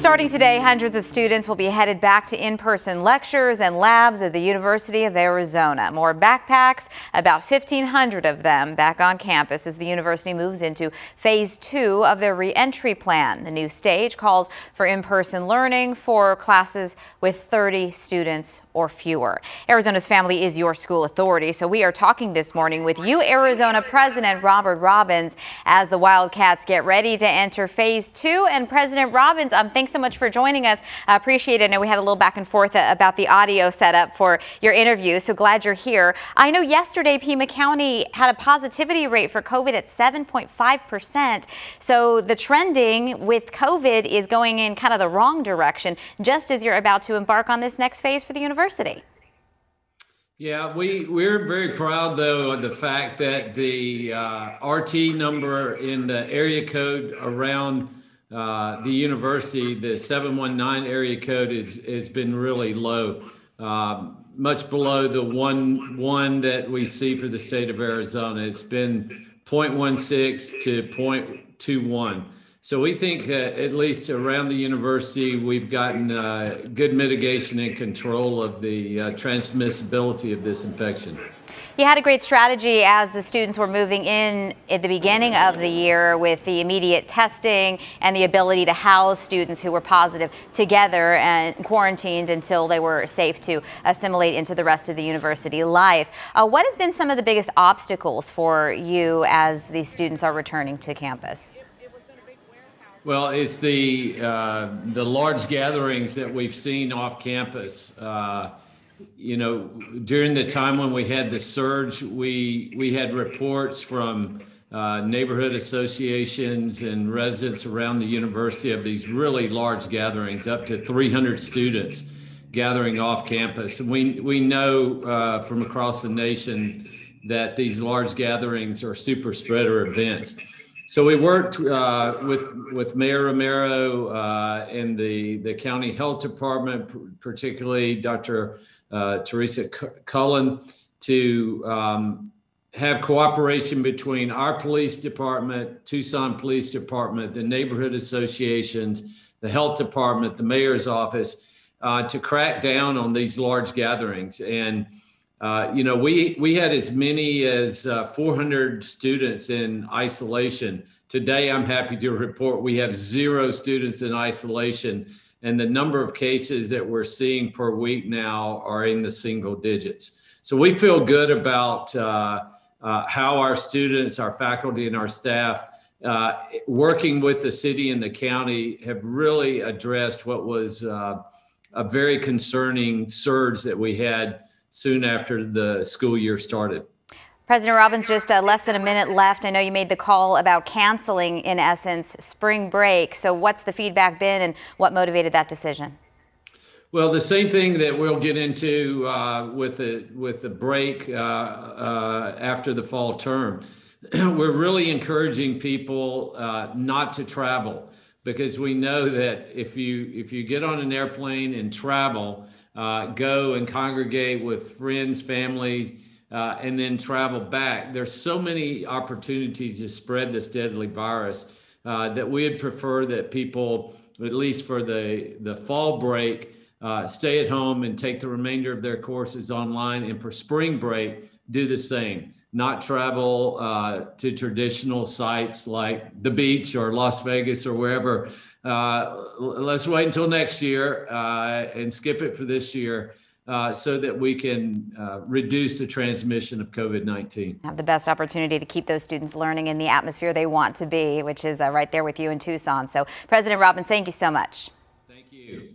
Starting today, hundreds of students will be headed back to in-person lectures and labs at the University of Arizona. More backpacks, about 1,500 of them back on campus as the university moves into phase two of their reentry plan. The new stage calls for in-person learning for classes with 30 students or fewer. Arizona's Family is your school authority, so we are talking this morning with UArizona President Robert Robbins, as the Wildcats get ready to enter phase two. And President Robbins, I'm thanks so much for joining us. I appreciate it. I know we had a little back and forth about the audio setup for your interview, so glad you're here. I know yesterday Pima County had a positivity rate for COVID at 7.5%. So the trending with COVID is going in kind of the wrong direction, just as you're about to embark on this next phase for the university. Yeah, we, we're very proud, though, of the fact that the uh, RT number in the area code around uh, the university, the 719 area code is has been really low, uh, much below the one one that we see for the state of Arizona. It's been 0.16 to 0.21. So we think uh, at least around the university, we've gotten uh, good mitigation and control of the uh, transmissibility of this infection. You had a great strategy as the students were moving in at the beginning of the year with the immediate testing and the ability to house students who were positive together and quarantined until they were safe to assimilate into the rest of the university life. Uh, what has been some of the biggest obstacles for you as these students are returning to campus? Well, it's the uh, the large gatherings that we've seen off campus. Uh, you know, during the time when we had the surge, we we had reports from uh, neighborhood associations and residents around the university of these really large gatherings, up to 300 students gathering off campus. And we we know uh, from across the nation that these large gatherings are super spreader events. So we worked uh, with with Mayor Romero uh, and the the county health department, particularly Dr uh, Theresa Cullen to um, have cooperation between our police department, Tucson Police Department, the neighborhood associations, the health department, the mayor's office, uh, to crack down on these large gatherings. And uh, you know, we we had as many as uh, 400 students in isolation. Today, I'm happy to report we have zero students in isolation and the number of cases that we're seeing per week now are in the single digits. So we feel good about uh, uh, how our students, our faculty, and our staff, uh, working with the city and the county, have really addressed what was a very concerning surge that we had soon after the school year started. President Robbins, just uh, less than a minute left. I know you made the call about canceling, in essence, spring break. So what's the feedback been and what motivated that decision? Well, the same thing that we'll get into uh, with the with the break uh, uh after the fall term. We're really encouraging people uh, not to travel because we know that if you if you get on an airplane and travel, uh, go and congregate with friends, families uh, and then travel back. There's so many opportunities to spread this deadly virus uh, that we would prefer that people, at least for the, the fall break, uh, stay at home and take the remainder of their courses online. And for spring break, do the same. Not travel uh, to traditional sites like the beach or Las Vegas or wherever. Uh, let's wait until next year uh, and skip it for this year uh, so that we can uh, reduce the transmission of COVID 19. Have the best opportunity to keep those students learning in the atmosphere they want to be, which is uh, right there with you in Tucson. So, President Robbins, thank you so much. Thank you.